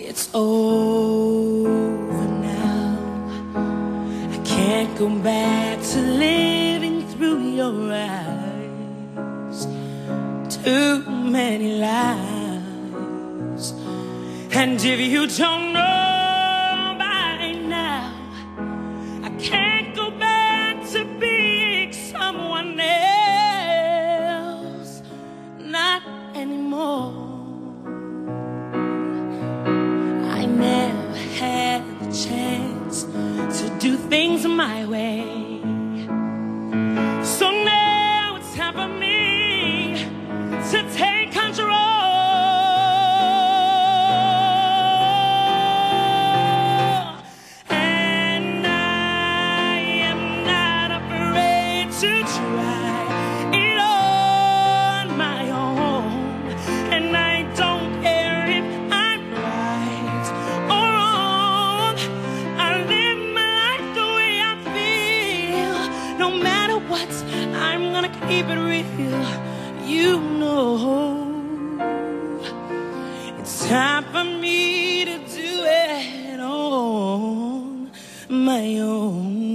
It's over now. I can't go back to living through your eyes. Too many lies. And if you don't know by now, I can't go back to being someone else. Not anymore. Things my way. So now it's time for me to take control. And I am not afraid to try what? I'm gonna keep it real. You know, it's time for me to do it on my own.